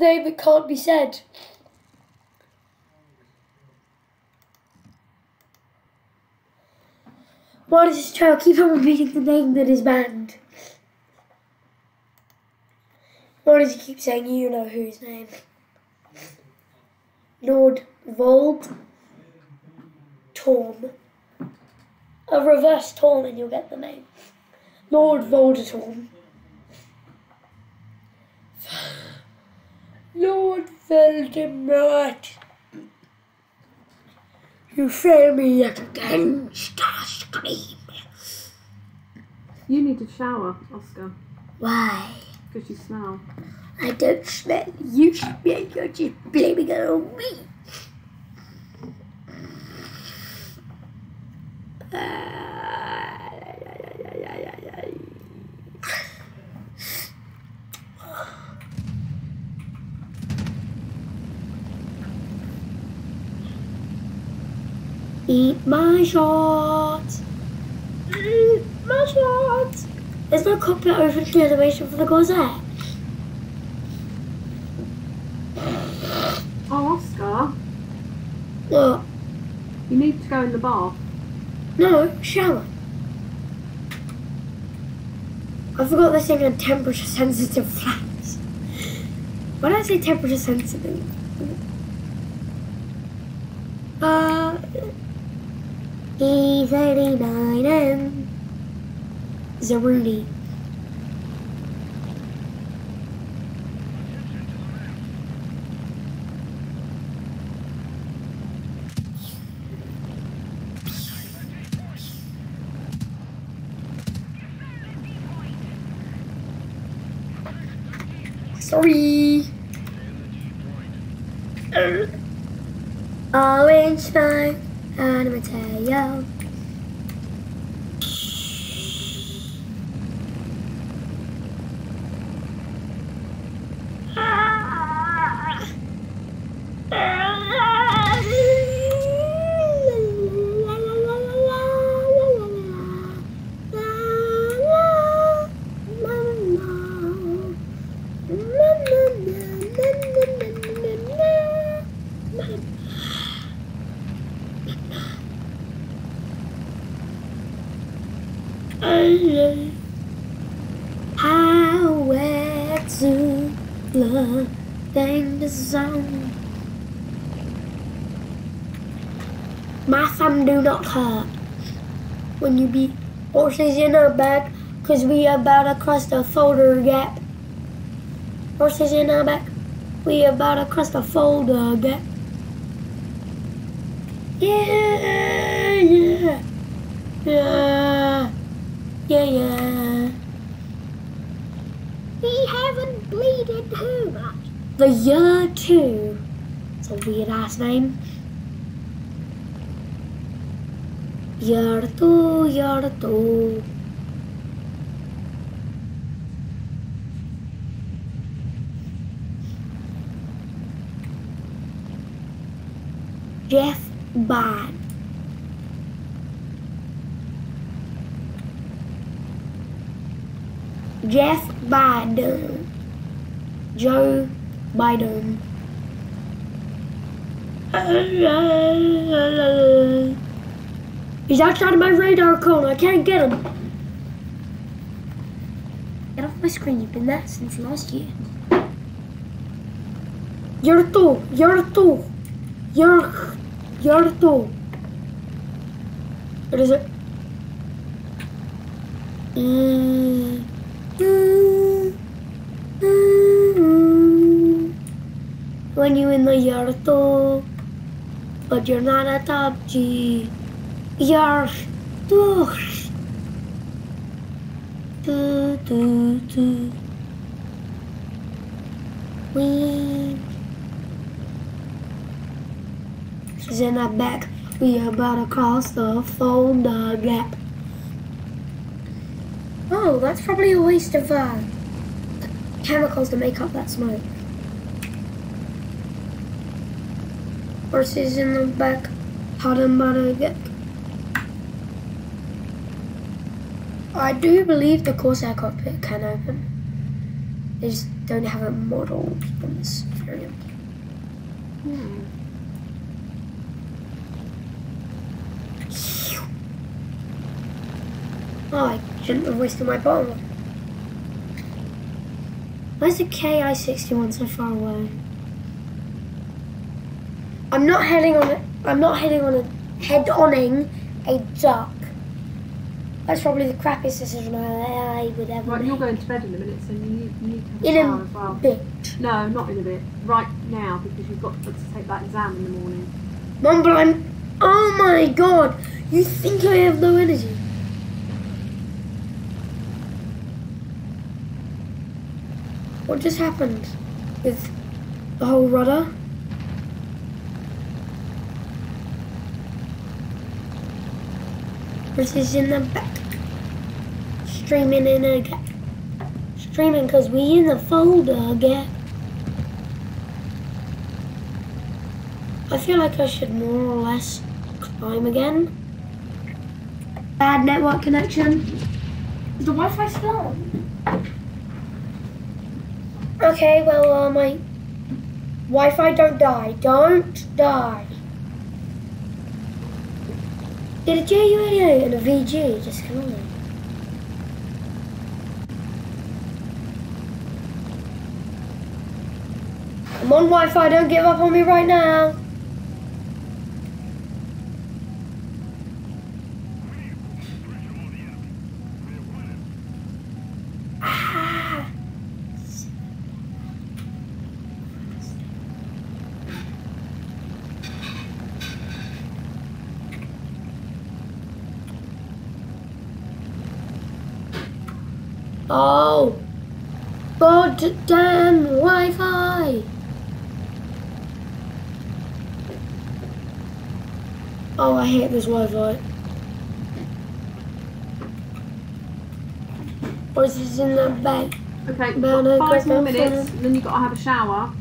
name that can't be said. Why does this child keep on repeating the name that is banned? Why does he keep saying you know whose name? Lord Vold Torm. A reverse Torm and you'll get the name. Lord Voldemort. Lord Voldemort. You fail me yet again, Starscream. You need to shower, Oscar, Why? because you smell. I don't smell. You smell. You're just blaming it on me. Eat my shots. Eat my shots. There's no cockpit open to animation for the Gazette. Oh, Oscar, What? you need to go in the bath. No, shower. I forgot this thing on temperature sensitive flats. Why did I say temperature sensitive? Uh, E39 and Zaruni. Sorry. Uh, Orange spine and Mateo. Love the song. My thumb do not hurt when you beat horses in our back because we about to cross the Fulda Gap. Horses in our back, we about to cross the Fulda Gap. Yeah, yeah, yeah, yeah, yeah. We haven't bleeded too much. The year two. It's a weird ass name. Year two, year two. Jeff Bond. Jeff Biden. Joe Biden. He's outside of my radar cone. I can't get him. Get off my screen. You've been there since last year. Yerto, Yerto, Yer, Yerto. What is it? Mm. Mm. When you in the Yerto, but you're not a top G. You're do do do do. We in our back. We about to cross the Fulda Gap. Oh, that's probably a waste of uh, chemicals to make up that smoke. Horses in the back, hot and butter. I do believe the Corsair cockpit can open. They just don't have it modeled on this Hmm. Oh, I shouldn't have wasted my bomb. Where's the KI-61 so far away? I'm not heading on it. I'm not heading on a head-oning a duck. That's probably the crappiest decision I would ever Right, make. you're going to bed in a minute, so you need, you need to have a In shower a as well. bit. No, not in a bit. Right now, because you've got to take that exam in the morning. Mum, but I'm. Oh my god! You think I have no energy? What just happened with the whole rudder? British in the back. Streaming in a. Streaming because we in the Fulda Gap. I feel like I should more or less climb again. Bad network connection. Is the Wi-Fi still on? Okay, well, uh, my Wi-Fi don't die. Don't die. Did a JU88 and a VG just come on? I'm on Wi-Fi. Don't give up on me right now. Oh, god damn Wi-Fi! Oh, I hate this Wi-Fi. Or is this in the back? Okay, five more minutes, and then you've got to have a shower.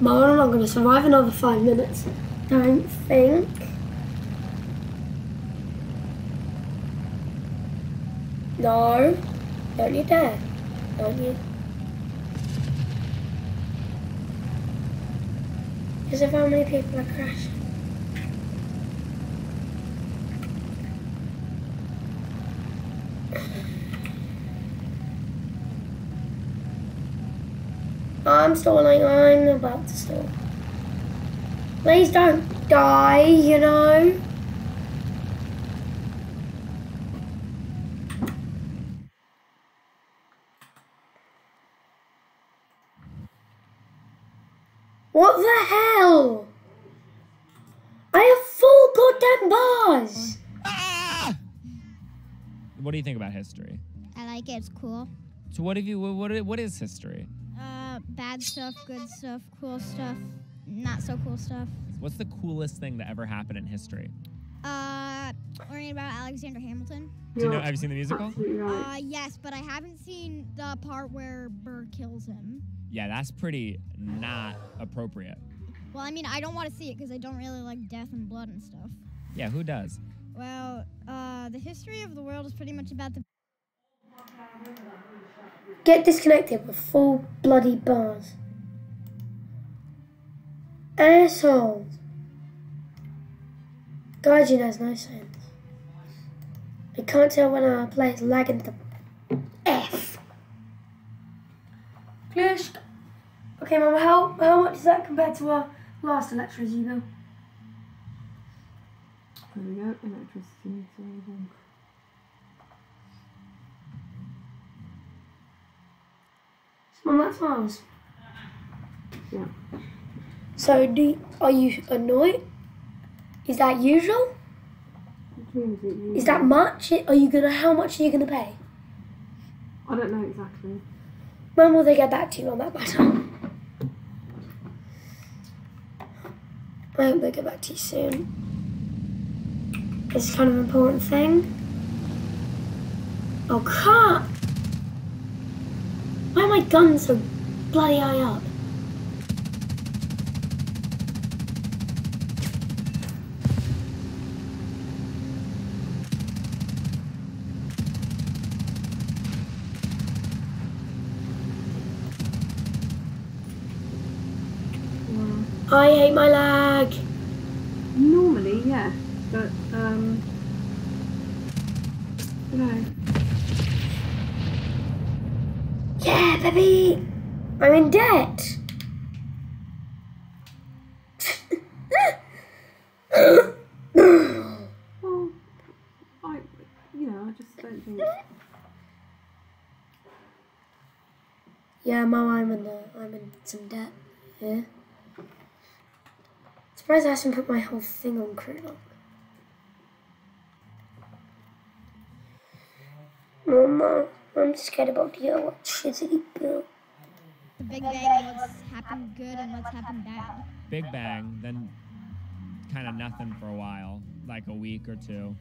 Mom, I'm not going to survive another five minutes. Don't think. No. Don't you dare. Don't you. Because of how many people are crashing. I'm stalling. I'm about to stall. Please don't die, you know. What the hell? I have full goddamn bars. What do you think about history? I like it. It's cool. So what have you? What what, what is history? Uh, bad stuff, good stuff, cool stuff, not so cool stuff. What's the coolest thing that ever happened in history? Uh, learning about Alexander Hamilton. Do you know? Have you seen the musical? Uh, yes, but I haven't seen the part where Burr kills him. Yeah, that's pretty not appropriate. Well, I mean, I don't want to see it because I don't really like death and blood and stuff. Yeah, who does? Well, uh, the history of the world is pretty much about the. Get disconnected with full bloody bars. Assholes. Gaijin has no sense. I can't tell when our player's lagging the F. Clear. Okay, Mum, how, how much is that compared to our last electricity bill? There we go. Electricity meter. Mum, that's ours. Yeah. So, do are you annoyed? Is that usual? Which means that you. Is that much? Are you gonna? How much are you gonna pay? I don't know exactly. When will they get back to you on that matter? I hope they get back to you soon because it's kind of an important thing. Oh, crap! Why are my guns so bloody high up? I hate my lag. Normally, yeah. Yeah, baby. I'm in debt. well, I, you know, I just don't think. yeah, Mum, I'm in the, I'm in some debt. Yeah. Surprised I hasn't put my whole thing on Crudo. Mama, I'm scared about your electricity bill. The Big Bang, what's happened good and what's happened bad. Big Bang, then kind of nothing for a while, like a week or two.